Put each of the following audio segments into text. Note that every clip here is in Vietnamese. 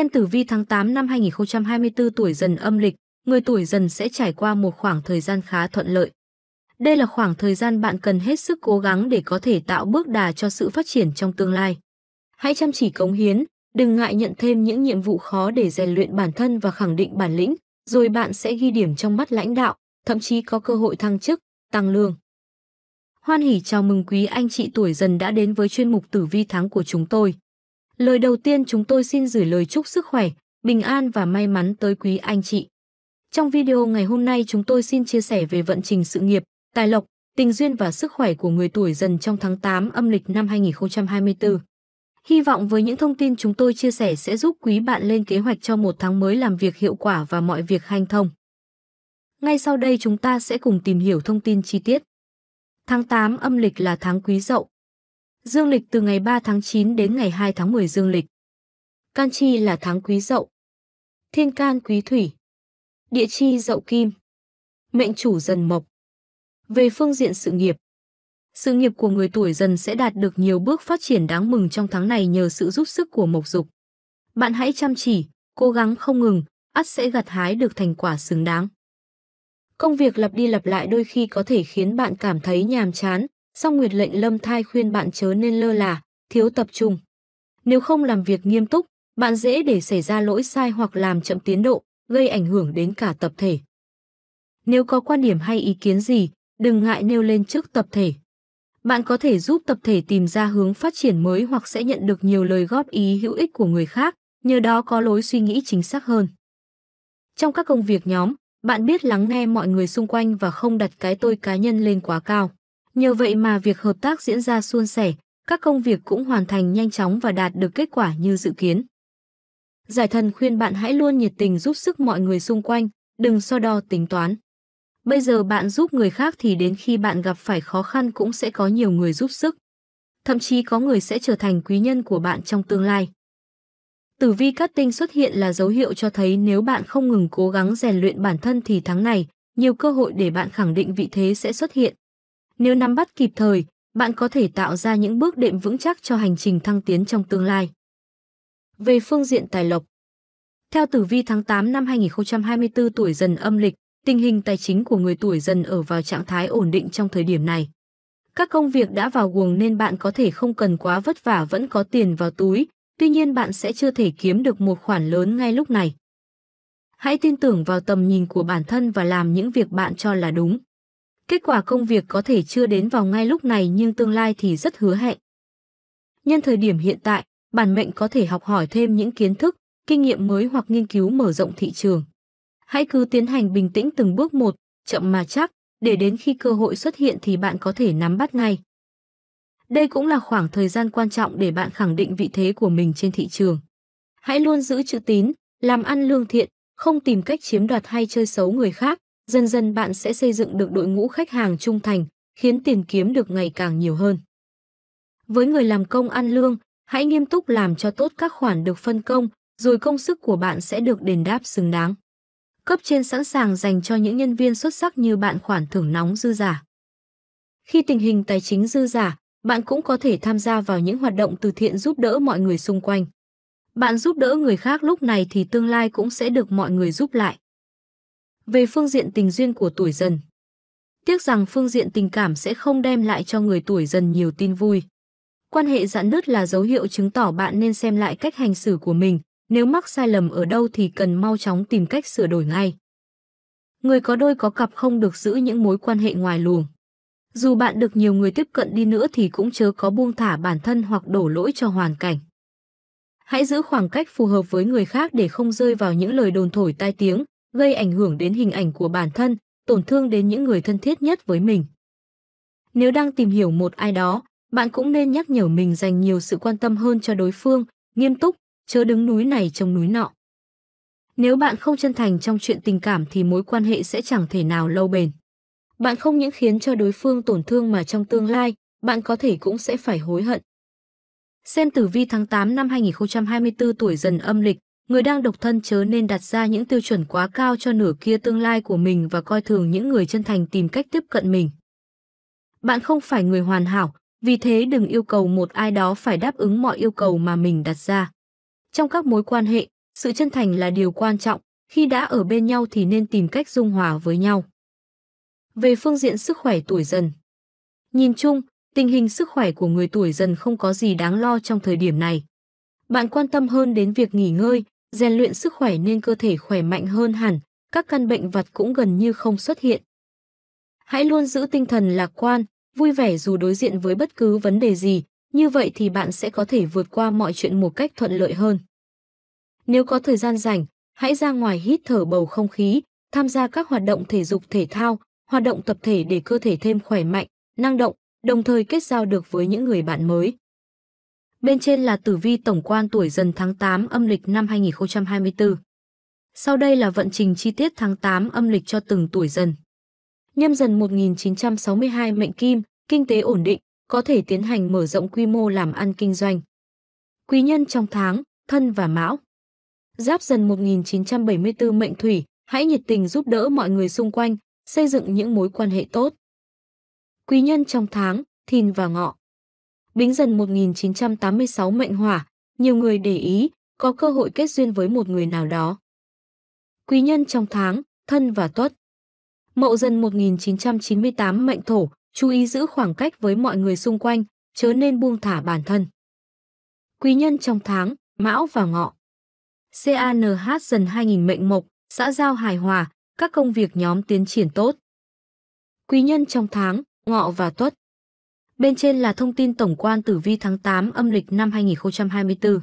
Xem tử vi tháng 8 năm 2024 tuổi dần âm lịch, người tuổi dần sẽ trải qua một khoảng thời gian khá thuận lợi. Đây là khoảng thời gian bạn cần hết sức cố gắng để có thể tạo bước đà cho sự phát triển trong tương lai. Hãy chăm chỉ cống hiến, đừng ngại nhận thêm những nhiệm vụ khó để rèn luyện bản thân và khẳng định bản lĩnh, rồi bạn sẽ ghi điểm trong mắt lãnh đạo, thậm chí có cơ hội thăng chức, tăng lương. Hoan hỉ chào mừng quý anh chị tuổi dần đã đến với chuyên mục tử vi tháng của chúng tôi. Lời đầu tiên chúng tôi xin gửi lời chúc sức khỏe, bình an và may mắn tới quý anh chị. Trong video ngày hôm nay chúng tôi xin chia sẻ về vận trình sự nghiệp, tài lộc, tình duyên và sức khỏe của người tuổi dần trong tháng 8 âm lịch năm 2024. Hy vọng với những thông tin chúng tôi chia sẻ sẽ giúp quý bạn lên kế hoạch cho một tháng mới làm việc hiệu quả và mọi việc hanh thông. Ngay sau đây chúng ta sẽ cùng tìm hiểu thông tin chi tiết. Tháng 8 âm lịch là tháng quý dậu. Dương lịch từ ngày 3 tháng 9 đến ngày 2 tháng 10 dương lịch. Can chi là tháng quý dậu. Thiên can quý thủy. Địa chi dậu kim. Mệnh chủ dần mộc. Về phương diện sự nghiệp, sự nghiệp của người tuổi dần sẽ đạt được nhiều bước phát triển đáng mừng trong tháng này nhờ sự giúp sức của mộc dục. Bạn hãy chăm chỉ, cố gắng không ngừng, ắt sẽ gặt hái được thành quả xứng đáng. Công việc lặp đi lặp lại đôi khi có thể khiến bạn cảm thấy nhàm chán, song Nguyệt lệnh lâm thai khuyên bạn chớ nên lơ là, thiếu tập trung. Nếu không làm việc nghiêm túc, bạn dễ để xảy ra lỗi sai hoặc làm chậm tiến độ, gây ảnh hưởng đến cả tập thể. Nếu có quan điểm hay ý kiến gì, đừng ngại nêu lên trước tập thể. Bạn có thể giúp tập thể tìm ra hướng phát triển mới hoặc sẽ nhận được nhiều lời góp ý hữu ích của người khác, nhờ đó có lối suy nghĩ chính xác hơn. Trong các công việc nhóm, bạn biết lắng nghe mọi người xung quanh và không đặt cái tôi cá nhân lên quá cao. Nhờ vậy mà việc hợp tác diễn ra suôn sẻ, các công việc cũng hoàn thành nhanh chóng và đạt được kết quả như dự kiến. Giải thần khuyên bạn hãy luôn nhiệt tình giúp sức mọi người xung quanh, đừng so đo tính toán. Bây giờ bạn giúp người khác thì đến khi bạn gặp phải khó khăn cũng sẽ có nhiều người giúp sức. Thậm chí có người sẽ trở thành quý nhân của bạn trong tương lai. Tử vi cát tinh xuất hiện là dấu hiệu cho thấy nếu bạn không ngừng cố gắng rèn luyện bản thân thì tháng này, nhiều cơ hội để bạn khẳng định vị thế sẽ xuất hiện. Nếu nắm bắt kịp thời, bạn có thể tạo ra những bước đệm vững chắc cho hành trình thăng tiến trong tương lai. Về phương diện tài lộc Theo tử vi tháng 8 năm 2024 tuổi dần âm lịch, tình hình tài chính của người tuổi dần ở vào trạng thái ổn định trong thời điểm này. Các công việc đã vào guồng nên bạn có thể không cần quá vất vả vẫn có tiền vào túi, tuy nhiên bạn sẽ chưa thể kiếm được một khoản lớn ngay lúc này. Hãy tin tưởng vào tầm nhìn của bản thân và làm những việc bạn cho là đúng. Kết quả công việc có thể chưa đến vào ngay lúc này nhưng tương lai thì rất hứa hẹn. Nhân thời điểm hiện tại, bản mệnh có thể học hỏi thêm những kiến thức, kinh nghiệm mới hoặc nghiên cứu mở rộng thị trường. Hãy cứ tiến hành bình tĩnh từng bước một, chậm mà chắc, để đến khi cơ hội xuất hiện thì bạn có thể nắm bắt ngay. Đây cũng là khoảng thời gian quan trọng để bạn khẳng định vị thế của mình trên thị trường. Hãy luôn giữ chữ tín, làm ăn lương thiện, không tìm cách chiếm đoạt hay chơi xấu người khác, dần dần bạn sẽ xây dựng được đội ngũ khách hàng trung thành, khiến tiền kiếm được ngày càng nhiều hơn. Với người làm công ăn lương, hãy nghiêm túc làm cho tốt các khoản được phân công, rồi công sức của bạn sẽ được đền đáp xứng đáng. Cấp trên sẵn sàng dành cho những nhân viên xuất sắc như bạn khoản thưởng nóng dư giả. Khi tình hình tài chính dư giả, bạn cũng có thể tham gia vào những hoạt động từ thiện giúp đỡ mọi người xung quanh. Bạn giúp đỡ người khác lúc này thì tương lai cũng sẽ được mọi người giúp lại. Về phương diện tình duyên của tuổi dần. Tiếc rằng phương diện tình cảm sẽ không đem lại cho người tuổi dần nhiều tin vui. Quan hệ giãn nứt là dấu hiệu chứng tỏ bạn nên xem lại cách hành xử của mình, nếu mắc sai lầm ở đâu thì cần mau chóng tìm cách sửa đổi ngay. Người có đôi có cặp không được giữ những mối quan hệ ngoài luồng. Dù bạn được nhiều người tiếp cận đi nữa thì cũng chớ có buông thả bản thân hoặc đổ lỗi cho hoàn cảnh. Hãy giữ khoảng cách phù hợp với người khác để không rơi vào những lời đồn thổi tai tiếng, gây ảnh hưởng đến hình ảnh của bản thân, tổn thương đến những người thân thiết nhất với mình. Nếu đang tìm hiểu một ai đó, bạn cũng nên nhắc nhở mình dành nhiều sự quan tâm hơn cho đối phương, nghiêm túc, chớ đứng núi này trông núi nọ. Nếu bạn không chân thành trong chuyện tình cảm thì mối quan hệ sẽ chẳng thể nào lâu bền. Bạn không những khiến cho đối phương tổn thương mà trong tương lai, bạn có thể cũng sẽ phải hối hận. Xem tử vi tháng 8 năm 2024 tuổi dần âm lịch, người đang độc thân chớ nên đặt ra những tiêu chuẩn quá cao cho nửa kia tương lai của mình và coi thường những người chân thành tìm cách tiếp cận mình. Bạn không phải người hoàn hảo, vì thế đừng yêu cầu một ai đó phải đáp ứng mọi yêu cầu mà mình đặt ra. Trong các mối quan hệ, sự chân thành là điều quan trọng, khi đã ở bên nhau thì nên tìm cách dung hòa với nhau. Về phương diện sức khỏe tuổi dần. Nhìn chung, tình hình sức khỏe của người tuổi dần không có gì đáng lo trong thời điểm này. Bạn quan tâm hơn đến việc nghỉ ngơi, rèn luyện sức khỏe nên cơ thể khỏe mạnh hơn hẳn, các căn bệnh vặt cũng gần như không xuất hiện. Hãy luôn giữ tinh thần lạc quan, vui vẻ dù đối diện với bất cứ vấn đề gì, như vậy thì bạn sẽ có thể vượt qua mọi chuyện một cách thuận lợi hơn. Nếu có thời gian rảnh, hãy ra ngoài hít thở bầu không khí, tham gia các hoạt động thể dục thể thao, hoạt động tập thể để cơ thể thêm khỏe mạnh, năng động, đồng thời kết giao được với những người bạn mới. Bên trên là tử vi tổng quan tuổi dần tháng 8 âm lịch năm 2024. Sau đây là vận trình chi tiết tháng 8 âm lịch cho từng tuổi dần. Nhâm dần 1962 mệnh kim, kinh tế ổn định, có thể tiến hành mở rộng quy mô làm ăn kinh doanh. Quý nhân trong tháng, thân và mão. Giáp dần 1974 mệnh thủy, hãy nhiệt tình giúp đỡ mọi người xung quanh, xây dựng những mối quan hệ tốt. Quý nhân trong tháng, thìn và ngọ. Bính dần 1986 mệnh hỏa, nhiều người để ý, có cơ hội kết duyên với một người nào đó. Quý nhân trong tháng, thân và tuất. Mậu dần 1998 mệnh thổ, chú ý giữ khoảng cách với mọi người xung quanh, chớ nên buông thả bản thân. Quý nhân trong tháng, mão và ngọ. CANH dần 2000 mệnh mộc, xã giao hài hòa, các công việc nhóm tiến triển tốt. Quý nhân trong tháng, ngọ và tuất. Bên trên là thông tin tổng quan tử vi tháng 8 âm lịch năm 2024.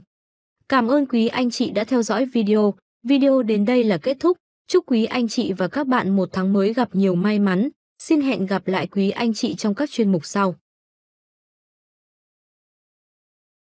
Cảm ơn quý anh chị đã theo dõi video. Video đến đây là kết thúc. Chúc quý anh chị và các bạn một tháng mới gặp nhiều may mắn. Xin hẹn gặp lại quý anh chị trong các chuyên mục sau.